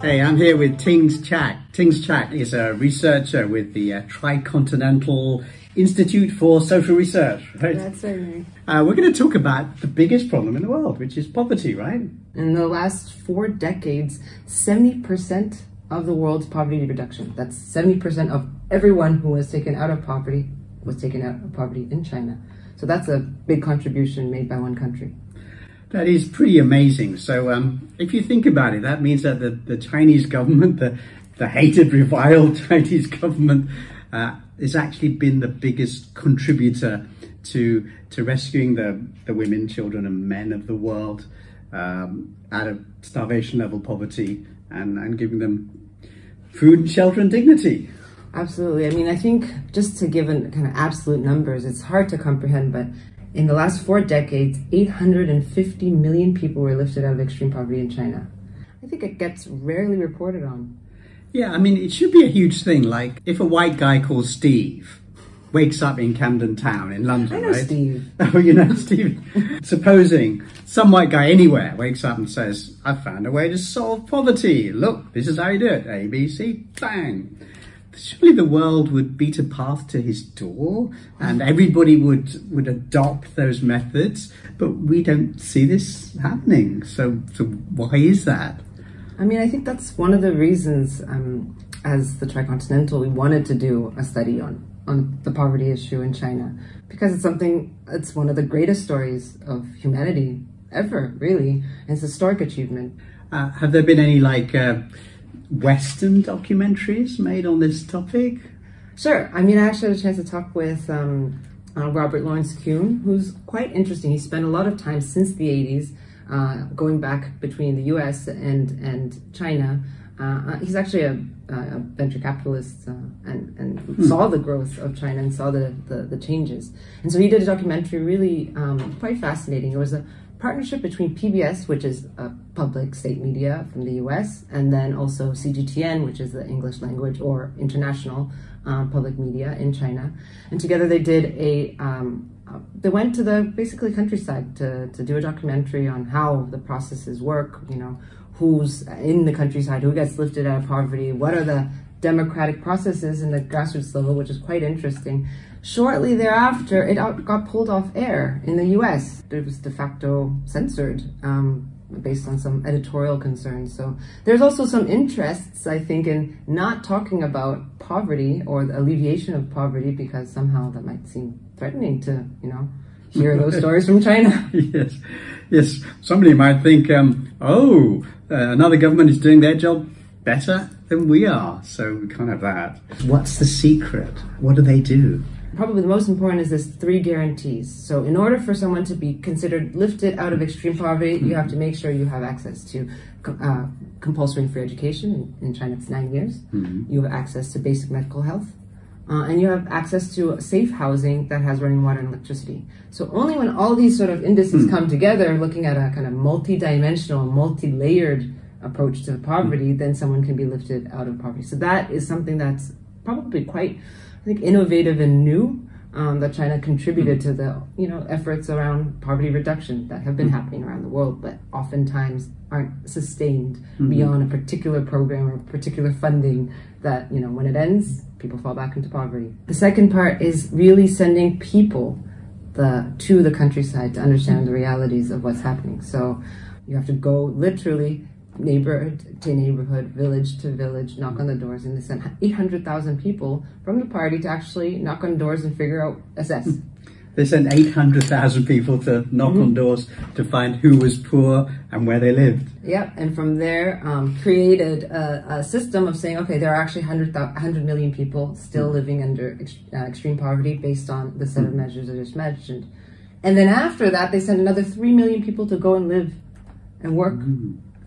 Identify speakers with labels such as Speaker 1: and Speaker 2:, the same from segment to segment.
Speaker 1: Hey, I'm here with Tings Chak. Tings Chak is a researcher with the uh, Tricontinental Institute for Social Research, right?
Speaker 2: That's right.
Speaker 1: Uh, we're going to talk about the biggest problem in the world, which is poverty, right?
Speaker 2: In the last four decades, 70% of the world's poverty reduction, that's 70% of everyone who was taken out of poverty, was taken out of poverty in China. So that's a big contribution made by one country.
Speaker 1: That is pretty amazing. So, um, if you think about it, that means that the, the Chinese government, the, the hated, reviled Chinese government, uh, has actually been the biggest contributor to to rescuing the, the women, children, and men of the world um, out of starvation level poverty and, and giving them food, shelter, and dignity.
Speaker 2: Absolutely. I mean, I think just to give an kind of absolute numbers, it's hard to comprehend, but in the last four decades, 850 million people were lifted out of extreme poverty in China. I think it gets rarely reported on.
Speaker 1: Yeah, I mean, it should be a huge thing. Like, if a white guy called Steve wakes up in Camden Town in London,
Speaker 2: I know
Speaker 1: right?
Speaker 2: Steve.
Speaker 1: Oh, you know Steve. Supposing some white guy anywhere wakes up and says, "I found a way to solve poverty. Look, this is how you do it. A, B, C, bang." Surely the world would beat a path to his door, and everybody would would adopt those methods. But we don't see this happening. So, so why is that?
Speaker 2: I mean, I think that's one of the reasons, um, as the Tricontinental, we wanted to do a study on on the poverty issue in China because it's something. It's one of the greatest stories of humanity ever, really. And it's a historic achievement.
Speaker 1: Uh, have there been any like uh, Western documentaries made on this topic?
Speaker 2: Sure. I mean, I actually had a chance to talk with um, uh, Robert Lawrence Kuhn, who's quite interesting. He spent a lot of time since the 80s uh, going back between the US and, and China. Uh, uh he's actually a, a venture capitalist uh, and, and hmm. saw the growth of China and saw the, the, the, changes. And so he did a documentary really um, quite fascinating. It was a partnership between PBS, which is a public state media from the US, and then also CGTN, which is the English language or international um, public media in China. And together they did a, um, uh, they went to the basically countryside to, to do a documentary on how the processes work, you know, who's in the countryside, who gets lifted out of poverty, what are the democratic processes in the grassroots level, which is quite interesting. Shortly thereafter, it got pulled off air in the US. It was de facto censored um, based on some editorial concerns. So there's also some interests, I think, in not talking about poverty or the alleviation of poverty because somehow that might seem threatening to, you know, hear those stories from China.
Speaker 1: yes, yes. Somebody might think, um, oh, uh, another government is doing their job better than we are, so we can't have that. What's the secret? What do they do?
Speaker 2: Probably the most important is this three guarantees. So, in order for someone to be considered lifted out of extreme poverty, you have to make sure you have access to uh, compulsory and free education. In, China, it's nine years. Mm-hmm. You have access to basic medical health. Uh, and you have access to safe housing that has running water and electricity. So only when all these sort of indices mm. come together, looking at a kind of multi-dimensional, multi-layered approach to poverty, mm. then someone can be lifted out of poverty. So that is something that's probably quite I think, innovative and new um, that China contributed mm-hmm. to the you know efforts around poverty reduction that have been mm-hmm. happening around the world, but oftentimes aren't sustained mm-hmm. beyond a particular program or particular funding. That you know when it ends, people fall back into poverty. The second part is really sending people the to the countryside to understand the realities of what's happening. So you have to go literally neighborhood to neighborhood, village to village, knock on the doors, and they sent 800,000 people from the party to actually knock on doors and figure out, assess.
Speaker 1: They sent 800,000 people to knock mm-hmm. on doors to find who was poor and where they lived.
Speaker 2: Yep, and from there um, created a, a, system of saying, okay, there are actually 100, 100 million people still mm-hmm. living under ex- uh, extreme poverty based on the set of mm-hmm. measures I just mentioned. And then after that, they sent another 3 million people to go and live and work.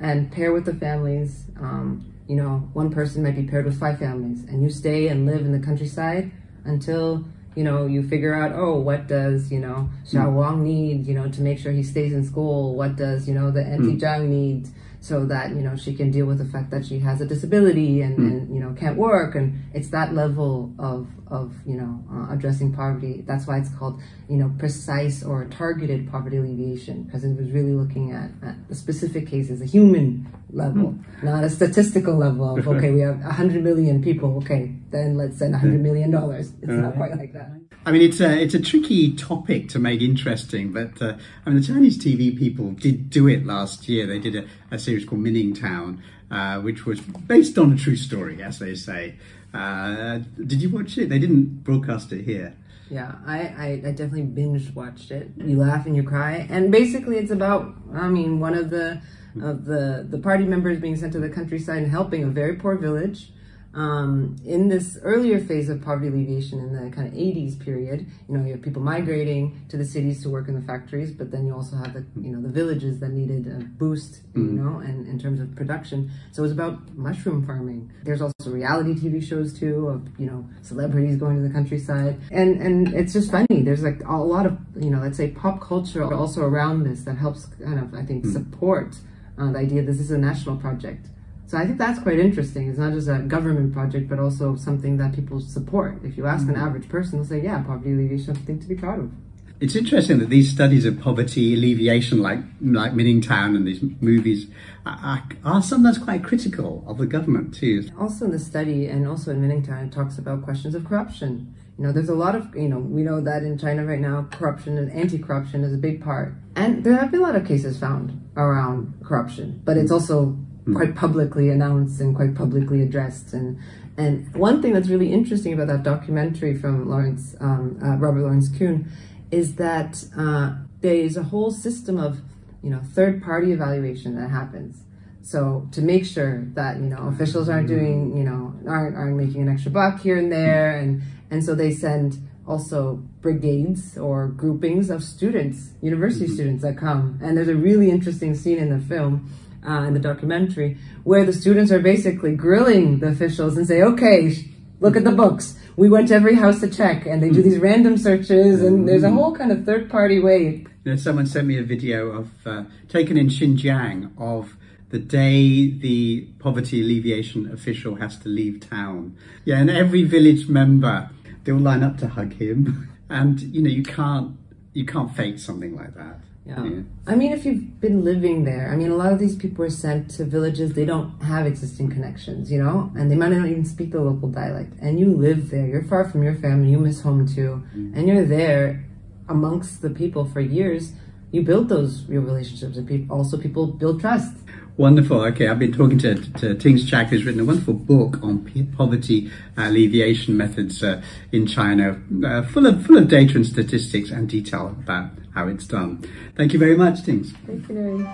Speaker 2: And pair with the families. Um, you know, one person might be paired with five families, and you stay and live in the countryside until you know you figure out oh what does you know Xiao. Wang need you know to make sure he stays in school what does you know the Auntie mm. Zhang need so that you know she can deal with the fact that she has a disability and, mm. and you know can't work and it's that level of of you know uh, addressing poverty that's why it's called you know precise or targeted poverty alleviation because it was really looking at, at the specific cases a human level mm. not a statistical level of okay we have 100 million people okay then let's send 100 million dollars it's not quite like that
Speaker 1: I mean, it's a it's a tricky topic to make interesting, but uh, I mean, the Chinese TV people did do it last year. They did a, a series called Minning Town, uh, which was based on a true story, as they say. Uh, did you watch it? They didn't broadcast it here.
Speaker 2: Yeah, I, I, I, definitely binge watched it. You laugh and you cry, and basically, it's about I mean, one of the of the the party members being sent to the countryside and helping a very poor village um, in this earlier phase of poverty alleviation in the kind of 80s period, you know, you have people migrating to the cities to work in the factories, but then you also have the, you know, the villages that needed a boost, you mm-hmm. know, and in terms of production. So it was about mushroom farming. There's also reality TV shows too of, you know, celebrities going to the countryside. And, and it's just funny. There's like a lot of, you know, let's say pop culture also around this that helps kind of, I think, mm-hmm. support uh, the idea that this is a national project. So I think that's quite interesting. It's not just a government project, but also something that people support. If you ask mm-hmm. an average person, they'll say, yeah, poverty alleviation is something to be proud of.
Speaker 1: It's interesting that these studies of poverty alleviation, like like Minning Town and these movies, are, are sometimes quite critical of the government too.
Speaker 2: Also in the study and also in Minning Town, it talks about questions of corruption. You know, there's a lot of, you know, we know that in China right now, corruption and anti-corruption is a big part. And there have been a lot of cases found around corruption, but it's also mm. Quite publicly announced and quite publicly addressed. And and one thing that's really interesting about that documentary from Lawrence um, uh, Robert Lawrence Kuhn is that uh, there is a whole system of you know third party evaluation that happens. So to make sure that you know officials aren't doing you know aren't aren't making an extra buck here and there, and and so they send also brigades or groupings of students, university mm-hmm. students that come. And there's a really interesting scene in the film uh, in the documentary, where the students are basically grilling the officials and say, okay, look at the books. We went to every house to check, and they do these random searches, and there's a whole kind of third party way.
Speaker 1: You know, someone sent me a video of uh, taken in Xinjiang of the day the poverty alleviation official has to leave town. Yeah, and every village member they'll line up to hug him, and you know you can't you can't fake something like that.
Speaker 2: Yeah. yeah. I mean, if you've been living there, I mean, a lot of these people are sent to villages, they don't have existing connections, you know, and they might not even speak the local dialect. And you live there, you're far from your family, you miss home too, mm-hmm. and you're there amongst the people for years. You build those real relationships, and people, also people build trust.
Speaker 1: Wonderful. Okay, I've been talking to, to Tings Chak, who's written a wonderful book on poverty alleviation methods uh, in China, uh, full of full of data and statistics and detail about how it's done. Thank you very much, Tings.
Speaker 2: Thank you.